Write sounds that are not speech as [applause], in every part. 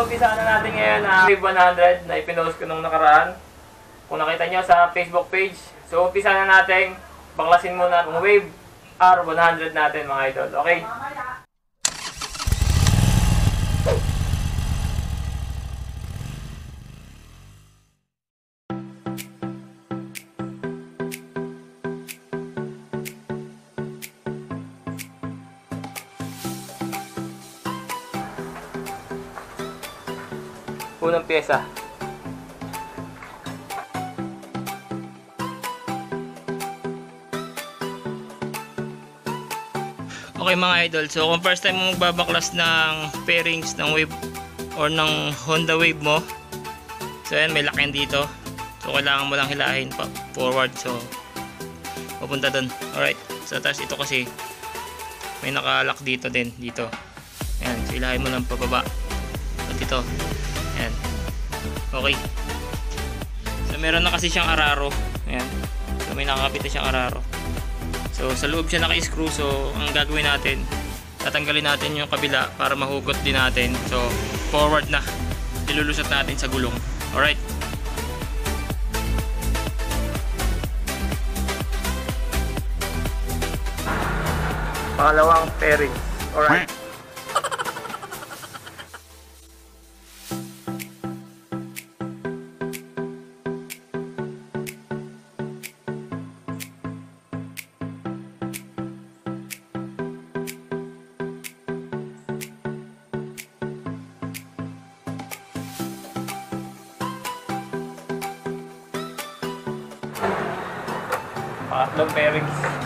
umpisa na natin ngayon ang Wave 100 na ipinost ko nung nakaraan. Kung nakita nyo sa Facebook page. So, umpisa na natin. Baklasin muna ang Wave R100 natin mga idol. Okay? Unang pyesa. Okay mga idol, so kung first time mo magbabaklas ng pairings ng wave or ng Honda Wave mo, so yan may lakin dito. So kailangan mo lang hilahin pa forward so papunta doon. Alright, so tapos ito kasi may nakalock dito din, dito. Ayan, so hilahin mo lang pababa. At ito, ayan. Okay. So meron na kasi siyang araro. Ayan. So may nakakapit na siyang araro. So sa loob siya naka-screw. So ang gagawin natin, tatanggalin natin yung kabila para mahugot din natin. So forward na. Ilulusot natin sa gulong. Alright. Pangalawang pairing. Alright. Pangatlong pairings.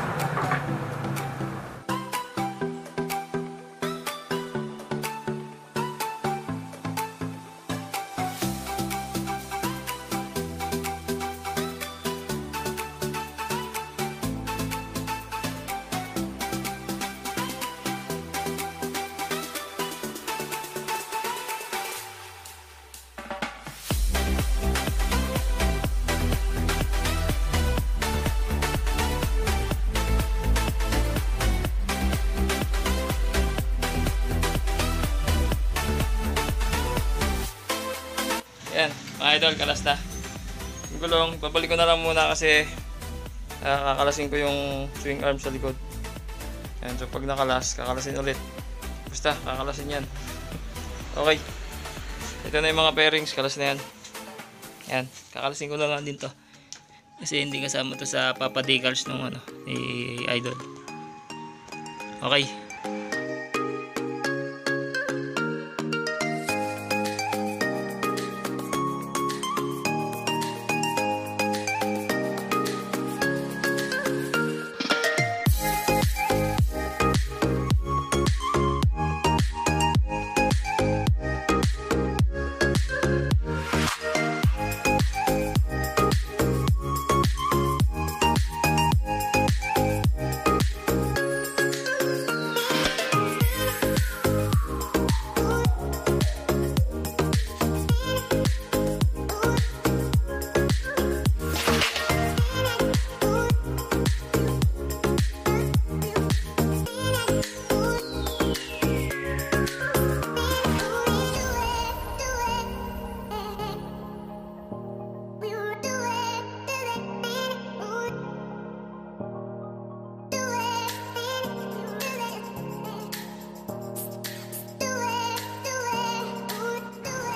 Mga idol, kalas na. Yung gulong, babalik ko na lang muna kasi ah, kakalasin ko yung swing arm sa likod. Yan, so pag nakalas, kakalasin ulit. Basta, kakalasin yan. [laughs] Okay. Ito na yung mga pairings, kalas na yan. Yan, kakalasin ko lang din to. Kasi hindi kasama to sa Papa Decals nung ano, ni Idol. Okay.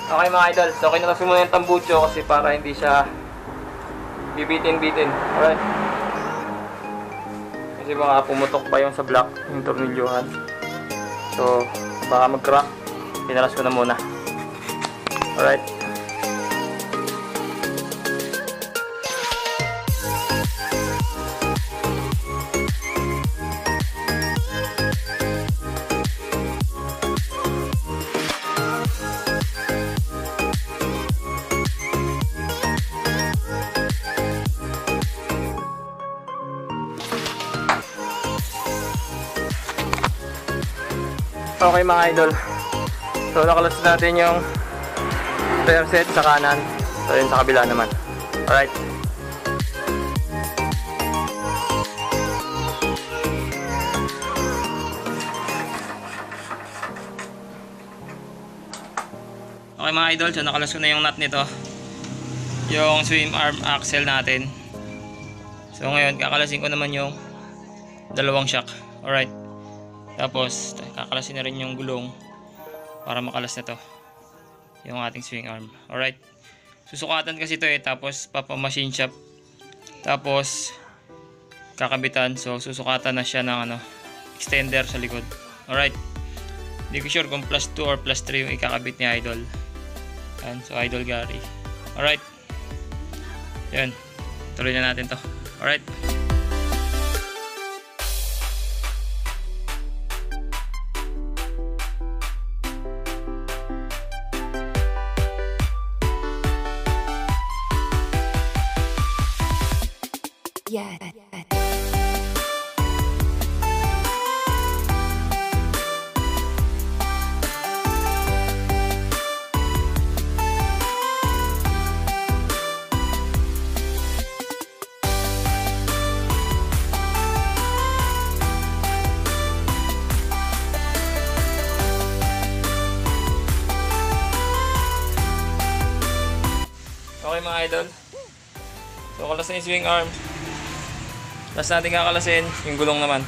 Okay mga idol, so kinakasin muna yung tambucho kasi para hindi siya bibitin-bitin. Alright. Kasi baka pumutok pa yung sa block, yung tornilyohan. So, baka mag-crack. Pinalas ko na muna. Alright. Okay mga idol. So nakalas natin yung pair set sa kanan. So yun sa kabila naman. Alright. Okay mga idol, so nakalas ko na yung nut nito. Yung swim arm axle natin. So ngayon, kakalasin ko naman yung dalawang shock. Alright. Tapos, kakalasin na rin yung gulong para makalas na to. Yung ating swing arm. Alright. Susukatan kasi to eh. Tapos, papamachine shop. Tapos, kakabitan. So, susukatan na siya ng ano, extender sa likod. Alright. Hindi ko sure kung plus 2 or plus 3 yung ikakabit ni Idol. Yan. So, Idol Gary. Alright. Yan. Tuloy na natin to. Alright. Yeah. Okay mga idol. So, kalas na yung swing arm. Tapos natin kakalasin yung gulong naman.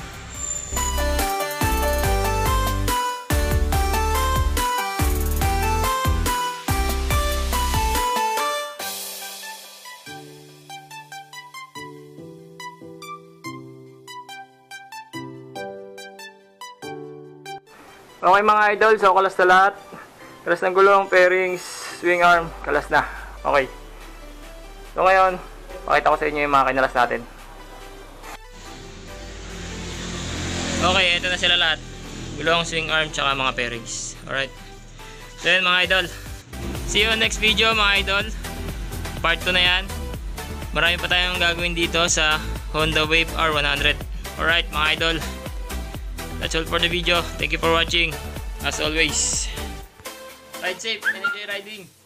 Okay mga idol, so kalas na lahat. Kalas ng gulong, pairings, swing arm, kalas na. Okay. So ngayon, pakita ko sa inyo yung mga kinalas natin. Okay, ito na sila lahat. Gulong, swing arm, tsaka mga pairings. Alright. So yun mga idol. See you next video mga idol. Part 2 na yan. Marami pa tayong gagawin dito sa Honda Wave R100. Alright mga idol. That's all for the video. Thank you for watching. As always. Ride safe and enjoy riding.